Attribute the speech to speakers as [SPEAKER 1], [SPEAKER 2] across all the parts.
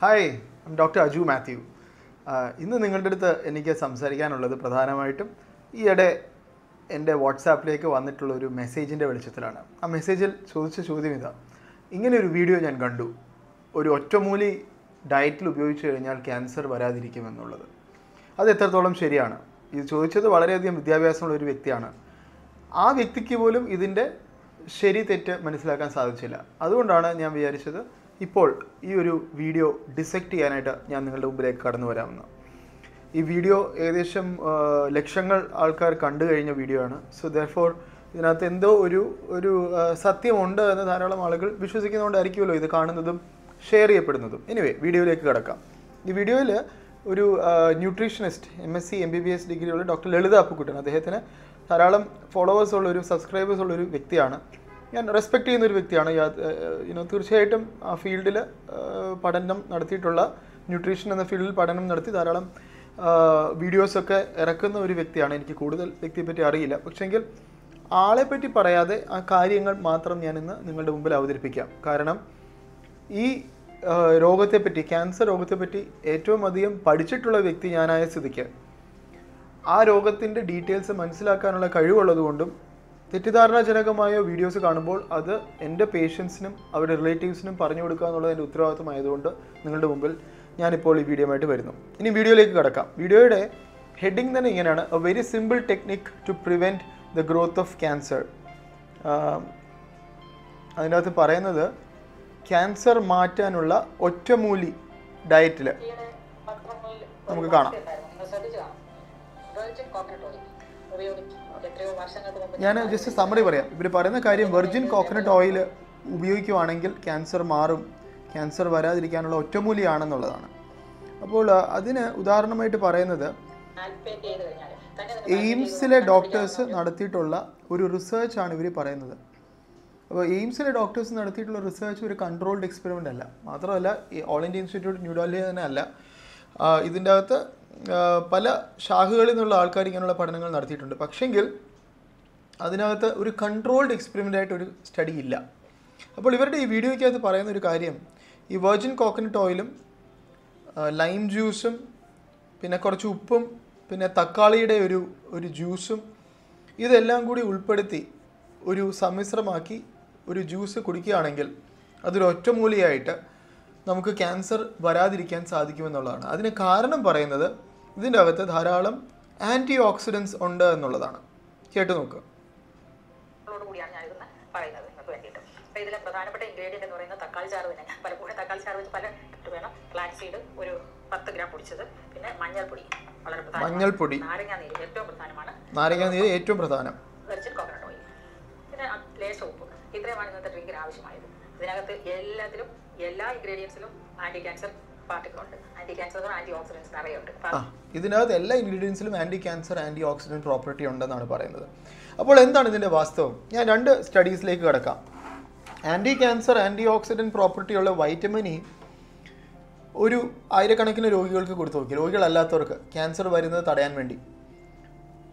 [SPEAKER 1] Hi doctor Aju Mathew ഇന്ന് നിങ്ങളുടെ അടുത്ത് എനിക്ക് സംസാരിക്കാനുള്ളത് പ്രധാനമായിട്ടും ഈയിടെ എന്റെ വാട്സാപ്പിലേക്ക് വന്നിട്ടുള്ള ഒരു മെസ്സേജിന്റെ വെളിച്ചത്തിലാണ്. ആ മെസ്സേജിൽ ചോദിച്ച ചോദ്യം ഇതാ. ഇങ്ങനെ ഒരു വീഡിയോ ഞാൻ കണ്ടു. ഒരു ഒറ്റമൂലി ഡയറ്റിൽ ഉപയോഗിച്ച് കഴിഞ്ഞാൽ ക്യാൻസർ വരാതിരിക്കുമെന്നുള്ളത്. അത് എത്രത്തോളം ശരിയാണ്? ഇത് ചോദിച്ചത് വളരെയധികം വിദ്യാഭ്യാസമുള്ള ഒരു വ്യക്തിയാണ്. ആ വ്യക്തിക്ക് പോലും ഇതിന്റെ ശരി തെറ്റ് മനസ്സിലാക്കാൻ സാധിച്ചില്ല. അതുകൊണ്ടാണ് ഞാൻ വിചാരിച്ചത് ഇപ്പോൾ ഈ ഒരു വീഡിയോ ഡിസെക്റ്റ് ചെയ്യാനായിട്ട് ഞാൻ നിങ്ങളുടെ മുമ്പിലേക്ക് കടന്നു വരാമെന്ന്. ഈ വീഡിയോ ഏകദേശം ലക്ഷങ്ങൾ ആൾക്കാർ കണ്ടു കഴിഞ്ഞ വീഡിയോ ആണ്. സോ ദർഫോർ ഇതിനകത്ത് എന്തോ ഒരു ഒരു സത്യമുണ്ട് എന്ന് ധാരാളം ആളുകൾ വിശ്വസിക്കുന്നതുകൊണ്ടായിരിക്കുമല്ലോ ഇത് കാണുന്നതും ഷെയർ ചെയ്യപ്പെടുന്നതും. എനിവേ വീഡിയോയിലേക്ക് കിടക്കാം. ഈ വീഡിയോയിൽ ഒരു nutritionist M S C M B B S ഡിഗ്രിയുള്ള doctor Lalitha Appukuttan. അദ്ദേഹത്തിന് ധാരാളം ഫോളോവേഴ്സ് ഉള്ള ഒരു സബ്സ്ക്രൈബേഴ്സ് ഉള്ള ഒരു വ്യക്തിയാണ്. ഞാൻ റെസ്പെക്റ്റ് ചെയ്യുന്ന ഒരു വ്യക്തിയാണ് യുനോ തീർച്ചയായിട്ടും ആ ഫീൽഡിൽ പഠനം നടത്തിയിട്ടുള്ള ന്യൂട്രീഷൻ എന്ന ഫീൽഡിൽ പഠനം നടത്തി ധാരാളം വീഡിയോസൊക്കെ ഇറക്കുന്ന ഒരു വ്യക്തിയാണ് എനിക്ക് കൂടുതൽ വ്യക്തിയെപ്പറ്റി അറിയില്ല. പക്ഷേങ്കിൽ ആളെ പറ്റി പറയാതെ ആ കാര്യങ്ങൾ മാത്രം ഞാൻ ഇന്ന് നിങ്ങളുടെ മുമ്പിൽ അവതരിപ്പിക്കാം. കാരണം ഈ രോഗത്തെപ്പറ്റി ക്യാൻസർ രോഗത്തെപ്പറ്റി ഏറ്റവും അധികം പഠിച്ചിട്ടുള്ള വ്യക്തി ഞാനായ സ്ഥിതിക്ക് ആ രോഗത്തിന്റെ ഡീറ്റെയിൽസ് മനസ്സിലാക്കാനുള്ള കഴിവുള്ളതുകൊണ്ടും തെറ്റിദ്ധാരണാജനകമായ വീഡിയോസ് കാണുമ്പോൾ അത് എന്റെ പേഷ്യൻസിനും അവരുടെ റിലേറ്റീവ്സിനും പറഞ്ഞു കൊടുക്കുക എന്നുള്ളത് എന്റെ ഉത്തരവാദിത്തമായതുകൊണ്ട് നിങ്ങളുടെ മുമ്പിൽ ഞാനിപ്പോൾ ഈ വീഡിയോ ആയിട്ട് വരുന്നു. ഇനി വീഡിയോയിലേക്ക് കടക്കാം. വീഡിയോയുടെ ഹെഡിങ് തന്നെ ഇങ്ങനെയാണ്. A very simple technique to prevent the growth of cancer അതിനകത്ത് പറയുന്നത് ക്യാൻസർ മാറ്റാനുള്ള ഒറ്റമൂലി ഡയറ്റിൽ നമുക്ക് കാണാം. ഞാൻ ജസ്റ്റ് സമ്മറി പറയാം. ഇവർ പറയുന്ന കാര്യം വെർജിൻ കോക്കനട്ട് ഓയിൽ ഉപയോഗിക്കുവാണെങ്കിൽ ക്യാൻസർ മാറും ക്യാൻസർ വരാതിരിക്കാനുള്ള ഒറ്റമൂലിയാണെന്നുള്ളതാണ്. അപ്പോൾ അതിന് ഉദാഹരണമായിട്ട് പറയുന്നത് എയിംസിലെ ഡോക്ടേഴ്സ് നടത്തിയിട്ടുള്ള ഒരു റിസേർച്ചാണ് ആണ് ഇവർ പറയുന്നത്. അപ്പോൾ എയിംസിലെ ഡോക്ടേഴ്സ് നടത്തിയിട്ടുള്ള റിസേർച്ച് ഒരു കൺട്രോൾഡ് എക്സ്പെരിമെന്റ് അല്ല. മാത്രമല്ല ഈ ഓൾ ഇന്ത്യ ഇൻസ്റ്റിറ്റ്യൂട്ട് ന്യൂഡൽഹി തന്നെ അല്ല. ഇതിന്റെ അകത്ത് പല ശാഖകളിൽ നിന്നുള്ള ആൾക്കാർ ഇങ്ങനെയുള്ള പഠനങ്ങൾ നടത്തിയിട്ടുണ്ട്. പക്ഷെങ്കിൽ അതിനകത്ത് ഒരു കൺട്രോൾഡ് എക്സ്പെരിമെന്റ് ആയിട്ട് ഒരു സ്റ്റഡി ഇല്ല. അപ്പോൾ ഇവരുടെ ഈ വീഡിയോയ്ക്കകത്ത് പറയുന്ന ഒരു കാര്യം ഈ വെർജിൻ കോക്കനട്ട് ഓയിലും ലൈം ജ്യൂസും പിന്നെ കുറച്ച് ഉപ്പും പിന്നെ തക്കാളിയുടെ ഒരു ഒരു ജ്യൂസും ഇതെല്ലാം കൂടി ഉൾപ്പെടുത്തി ഒരു സമ്മിശ്രമാക്കി ഒരു ജ്യൂസ് കുടിക്കുകയാണെങ്കിൽ അതൊരു ഒറ്റമൂലിയായിട്ട് നമുക്ക് ക്യാൻസർ വരാതിരിക്കാൻ സാധിക്കുമെന്നുള്ളതാണ്. അതിന് കാരണം പറയുന്നത് ഇതിന്റെ അകത്ത് ധാരാളം ആന്റി ഓക്സിഡൻസ് ഉണ്ട് എന്നുള്ളതാണ്. കേട്ടു നോക്കുക
[SPEAKER 2] ഇതിലെ പ്രധാനപ്പെട്ട ഇൻഗ്രീഡിയന്റ് എന്ന് പറയുന്നത് തക്കാളി ചാറ് തന്നെ. പലപ്പോഴും തക്കാളി ചാറ് വെച്ച് പല വേണം ഫ്ലാക്സ് സീഡ് ഒരു പത്ത് ഗ്രാം പൊടിച്ചത്. പിന്നെ മഞ്ഞൾപ്പൊടി വളരെ പ്രധാനം
[SPEAKER 1] മഞ്ഞൾപ്പൊടി.
[SPEAKER 2] നാരങ്ങാ നീര് ഏറ്റവും പ്രധാനമാണ്.
[SPEAKER 1] നാരങ്ങാനീര് ഏറ്റവും പ്രധാനം.
[SPEAKER 2] വെർജിൻ കോക്കനട്ട് ഓയിൽ പിന്നെ ലേശ ഉപ്പ്. ഇത്രയുമാണ് ഇന്നത്തെ ഡ്രിങ്കിന് ആവശ്യമായത്. ഇതിനകത്ത് എല്ലാത്തിലും എല്ലാ ഇൻഗ്രീഡിയൻസിലും ആന്റി ക്യാൻസർ
[SPEAKER 1] ഇതിനകത്ത് എല്ലാ ഇൻഗ്രീഡിയൻസിലും anti cancer antioxidant property ഉണ്ടെന്നാണ് പറയുന്നത്. അപ്പോൾ എന്താണ് ഇതിന്റെ വാസ്തവം? ഞാൻ രണ്ട് സ്റ്റഡീസിലേക്ക് കിടക്കാം. Anti cancer antioxidant property ഉള്ള വൈറ്റമിൻ ഇ ഒരു ആയിരക്കണക്കിന് രോഗികൾക്ക് കൊടുത്തു നോക്കി രോഗികളല്ലാത്തവർക്ക് ക്യാൻസർ വരുന്നത് തടയാൻ വേണ്ടി.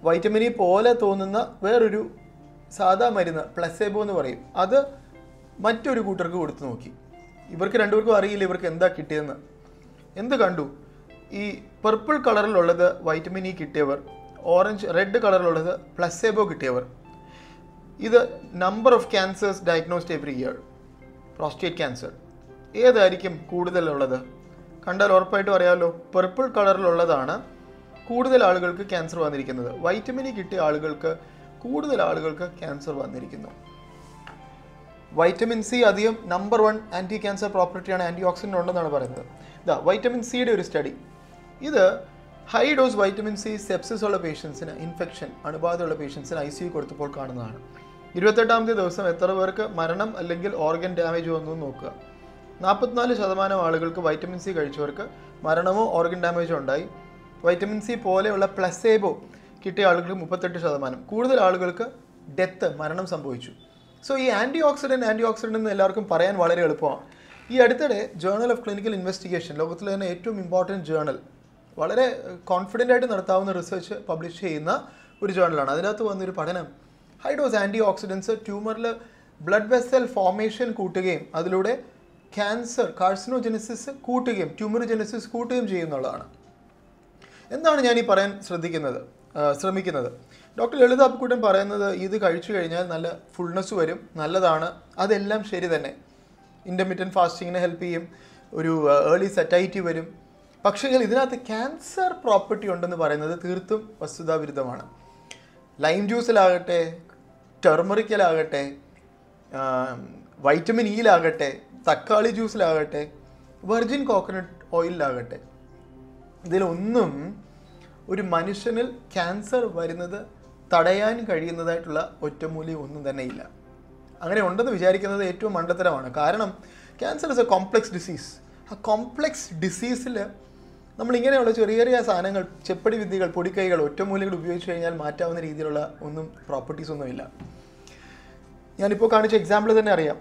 [SPEAKER 1] വൈറ്റമിൻ ഇ പോലെ തോന്നുന്ന വേറൊരു സാധാ മരുന്ന് പ്ലസേബോ എന്ന് പറയും. അത് മറ്റൊരു കൂട്ടർക്ക് കൊടുത്തു നോക്കി. ഇവർക്ക് രണ്ടുപേർക്കും അറിയില്ല ഇവർക്ക് എന്താ കിട്ടിയതെന്ന്. എന്ത് കണ്ടു? ഈ പർപ്പിൾ കളറിലുള്ളത് വൈറ്റമിൻ ഇ കിട്ടിയവർ ഓറഞ്ച് റെഡ് കളറിലുള്ളത് പ്ലസേബോ കിട്ടിയവർ. ഇത് number of cancers diagnosed every year prostate cancer ഏതായിരിക്കും കൂടുതലുള്ളത് കണ്ടാൽ ഉറപ്പായിട്ടും അറിയാമല്ലോ പർപ്പിൾ കളറിലുള്ളതാണ് കൂടുതൽ ആളുകൾക്ക് ക്യാൻസർ വന്നിരിക്കുന്നത്. വൈറ്റമിൻ ഇ കിട്ടിയ ആളുകൾക്ക് കൂടുതൽ ആളുകൾക്ക് ക്യാൻസർ വന്നിരിക്കുന്നു. വൈറ്റമിൻ സി അധികം നമ്പർ വൺ ആന്റി ക്യാൻസർ പ്രോപ്പർട്ടിയാണ് ആന്റി ഓക്സിഡന്റ് ഉണ്ടെന്നാണ് പറയുന്നത്. ഇതാ വൈറ്റമിൻ സിയുടെ ഒരു സ്റ്റഡി ഇത് high dose vitamin C sepsis ഉള്ള പേഷ്യൻസിന് ഇൻഫെക്ഷൻ അണുബാധയുള്ള പേഷ്യൻസിന് ഐ സി യു കൊടുത്തപ്പോൾ കാണുന്നതാണ്. ഇരുപത്തെട്ടാമത്തെ ദിവസം എത്ര പേർക്ക് മരണം അല്ലെങ്കിൽ ഓർഗൻ ഡാമേജ് വന്നു നോക്കുക. നാൽപ്പത്തിനാല് ശതമാനം ആളുകൾക്ക് വൈറ്റമിൻ സി കഴിച്ചവർക്ക് മരണമോ ഓർഗൻ ഡാമേജോ ഉണ്ടായി. വൈറ്റമിൻ സി പോലെയുള്ള പ്ലസേബോ കിട്ടിയ ആളുകൾക്ക് മുപ്പത്തെട്ട് ശതമാനം. കൂടുതൽ ആളുകൾക്ക് ഡെത്ത് മരണം സംഭവിച്ചു. സോ ഈ ആന്റി ഓക്സിഡന്റ് ആന്റി ഓക്സിഡന്റ് എന്ന് എല്ലാവർക്കും പറയാൻ വളരെ എളുപ്പമാണ്. ഈ അടുത്തിടെ ജേർണൽ ഓഫ് ക്ലിനിക്കൽ ഇൻവെസ്റ്റിഗേഷൻ ലോകത്തിലെ തന്നെ ഏറ്റവും ഇമ്പോർട്ടന്റ് ജേർണൽ വളരെ കോൺഫിഡന്റ് ആയിട്ട് നടത്താവുന്ന റിസർച്ച് പബ്ലിഷ് ചെയ്യുന്ന ഒരു ജേർണലാണ് അതിനകത്ത് വന്നൊരു പഠനം ഹൈ ഡോസ് ആന്റി ഓക്സിഡൻസ് ട്യൂമറിൽ ബ്ലഡ് വെസൽ ഫോർമേഷൻ കൂട്ടുകയും അതിലൂടെ ക്യാൻസർ കാർസിനോജെനസിസ് കൂട്ടുകയും ട്യൂമറോജെനസിസ് കൂട്ടുകയും ചെയ്യുന്നുള്ളതാണ്. എന്താണ് ഞാൻ ഈ പറയാൻ ശ്രദ്ധിക്കുന്നത് ശ്രമിക്കുന്നത്? ഡോക്ടർ ലളിത അപ്പുക്കുട്ടൻ പറയുന്നത് ഇത് കഴിച്ചു കഴിഞ്ഞാൽ നല്ല ഫുൾനെസ് വരും നല്ലതാണ്. അതെല്ലാം ശരി തന്നെ. ഇന്റർമീഡിയറ്റ് ഫാസ്റ്റിങ്ങിനെ ഹെൽപ്പ് ചെയ്യും ഒരു ഏർലി സെറ്റൈറ്റി വരും. പക്ഷേ ഇതിനകത്ത് ക്യാൻസർ പ്രോപ്പർട്ടി ഉണ്ടെന്ന് പറയുന്നത് തീർത്തും വസ്തുതാവിരുദ്ധമാണ്. ലൈം ജ്യൂസിലാകട്ടെ ടെർമറിക്കലാകട്ടെ വൈറ്റമിൻ ഇയിലാകട്ടെ തക്കാളി ജ്യൂസിലാകട്ടെ വെർജിൻ കോക്കനട്ട് ഓയിലിലാകട്ടെ ഇതിലൊന്നും ഒരു മനുഷ്യനിൽ ക്യാൻസർ വരുന്നത് തടയാൻ കഴിയുന്നതായിട്ടുള്ള ഒറ്റമൂലി ഒന്നും തന്നെ ഇല്ല. അങ്ങനെ ഉണ്ടെന്ന് വിചാരിക്കുന്നത് ഏറ്റവും മണ്ടത്തരമാണ്. കാരണം cancer is a complex disease ആ കോംപ്ലക്സ് ഡിസീസിൽ നമ്മളിങ്ങനെയുള്ള ചെറിയ ചെറിയ സാധനങ്ങൾ ചെപ്പടി വിദ്യകൾ പൊടിക്കൈകൾ ഒറ്റമൂലികൾ ഉപയോഗിച്ച് കഴിഞ്ഞാൽ മാറ്റാവുന്ന രീതിയിലുള്ള ഒന്നും പ്രോപ്പർട്ടീസ് ഒന്നുമില്ല ഞാനിപ്പോൾ കാണിച്ച എക്സാമ്പിൾ തന്നെ അറിയാം.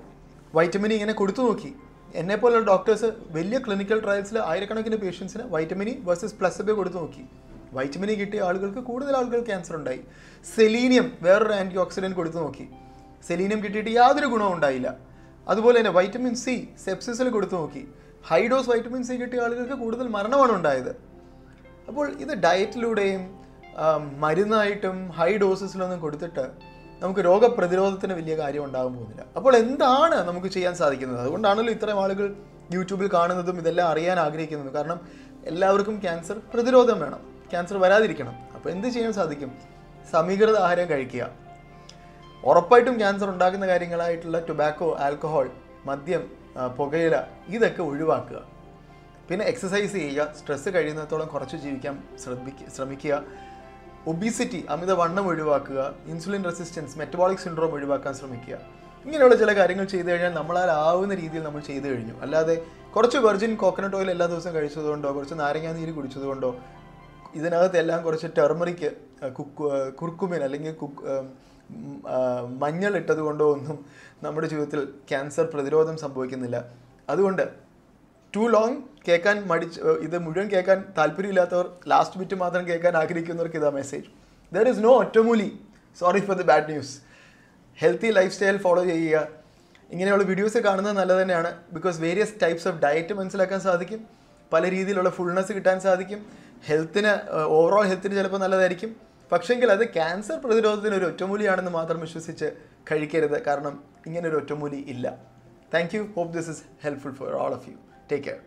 [SPEAKER 1] വൈറ്റമിൻ ഇങ്ങനെ കൊടുത്തു നോക്കി. എന്നെ പോലുള്ള ഡോക്ടേഴ്സ് വലിയ ക്ലിനിക്കൽ ട്രയൽസിൽ ആയിരക്കണക്കിന് പേഷ്യൻസിന് വൈറ്റമിൻ വേഴ്സസ് പ്ലസബെ കൊടുത്തു നോക്കി. വൈറ്റമിൻ കിട്ടിയ ആളുകൾക്ക് കൂടുതൽ ആളുകൾ ക്യാൻസർ ഉണ്ടായി. സെലീനിയം വേറൊരു ആന്റി ഓക്സിഡന്റ് കൊടുത്തു നോക്കി. സെലീനിയം കിട്ടിയിട്ട് യാതൊരു ഗുണവും ഉണ്ടായില്ല. അതുപോലെ തന്നെ വൈറ്റമിൻ സി സെപ്സിസിൽ കൊടുത്തു നോക്കി. ഹൈ ഡോസ് വൈറ്റമിൻ സി കിട്ടിയ ആളുകൾക്ക് കൂടുതൽ മരണമാണ് ഉണ്ടായത്. അപ്പോൾ ഇത് ഡയറ്റിലൂടെയും മരുന്നായിട്ടും ഹൈ ഡോസസിലൊന്നും കൊടുത്തിട്ട് നമുക്ക് രോഗപ്രതിരോധത്തിന് വലിയ കാര്യം ഉണ്ടാകാൻ പോകുന്നില്ല. അപ്പോൾ എന്താണ് നമുക്ക് ചെയ്യാൻ സാധിക്കുന്നത്? അതുകൊണ്ടാണല്ലോ ഇത്രയും ആളുകൾ യൂട്യൂബിൽ കാണുന്നതും ഇതെല്ലാം അറിയാൻ ആഗ്രഹിക്കുന്നതും. കാരണം എല്ലാവർക്കും ക്യാൻസർ പ്രതിരോധം വേണം. ക്യാൻസർ വരാതിരിക്കണം. അപ്പോൾ എന്ത് ചെയ്യാൻ സാധിക്കും? സമീകൃത ആഹാരം കഴിക്കുക. ഉറപ്പായിട്ടും ക്യാൻസർ ഉണ്ടാക്കുന്ന കാര്യങ്ങളായിട്ടുള്ള ടൊബാക്കോ ആൽക്കഹോൾ മദ്യം പുകയില ഇതൊക്കെ ഒഴിവാക്കുക. പിന്നെ എക്സസൈസ് ചെയ്യുക. സ്ട്രെസ്സ് കഴിയുന്നിടത്തോളം കുറച്ച് ജീവിക്കാൻ ശ്രമിക്കുക. ഒബീസിറ്റി അമിതവണ്ണം ഒഴിവാക്കുക. ഇൻസുലിൻ റെസിസ്റ്റൻസ് മെറ്റബോളിക് സിൻഡ്രോം ഒഴിവാക്കാൻ ശ്രമിക്കുക. ഇങ്ങനെയുള്ള ചില കാര്യങ്ങൾ ചെയ്തു കഴിഞ്ഞാൽ നമ്മളാൽ ആവുന്ന രീതിയിൽ നമ്മൾ ചെയ്തു കഴിഞ്ഞു. അല്ലാതെ കുറച്ച് വെർജിൻ കോക്കനട്ട് ഓയിൽ എല്ലാ ദിവസവും കഴിച്ചതുകൊണ്ടോ കുറച്ച് നാരങ്ങാ നീര് കുടിച്ചതുകൊണ്ടോ ഇതിനകത്ത് എല്ലാം കുറച്ച് ടെർമറിക്ക് കുർക്കുമിൻ അല്ലെങ്കിൽ കുക്ക് മഞ്ഞൾ ഇട്ടത് കൊണ്ടോ ഒന്നും നമ്മുടെ ജീവിതത്തിൽ ക്യാൻസർ പ്രതിരോധം സംഭവിക്കുന്നില്ല. അതുകൊണ്ട് ടു ലോങ് കേൾക്കാൻ മടിച്ച് ഇത് മുഴുവൻ കേൾക്കാൻ താല്പര്യമില്ലാത്തവർ ലാസ്റ്റ് ബിറ്റ് മാത്രം കേൾക്കാൻ ആഗ്രഹിക്കുന്നവർക്ക് ഇതാ മെസ്സേജ് ദർ ഇസ് നോ ഒറ്റമൂലി. Sorry for the bad news healthy life style follow ചെയ്യുക. ഇങ്ങനെയുള്ള വീഡിയോസ് കാണുന്നത് നല്ലത് തന്നെയാണ് because various types of diet മനസ്സിലാക്കാൻ സാധിക്കും. പല രീതിയിലുള്ള ഫുൾനെസ് കിട്ടാൻ സാധിക്കും. ഹെൽത്തിന് ഓവറോൾ ഹെൽത്തിന് ചിലപ്പോൾ നല്ലതായിരിക്കും. പക്ഷെങ്കിൽ അത് ക്യാൻസർ പ്രതിരോധത്തിന് ഒരു ഒറ്റമൂലിയാണെന്ന് മാത്രം വിശ്വസിച്ച് കഴിക്കരുത്. കാരണം ഇങ്ങനൊരു ഒറ്റമൂലി ഇല്ല. Thank you hope this is helpful for all of you take care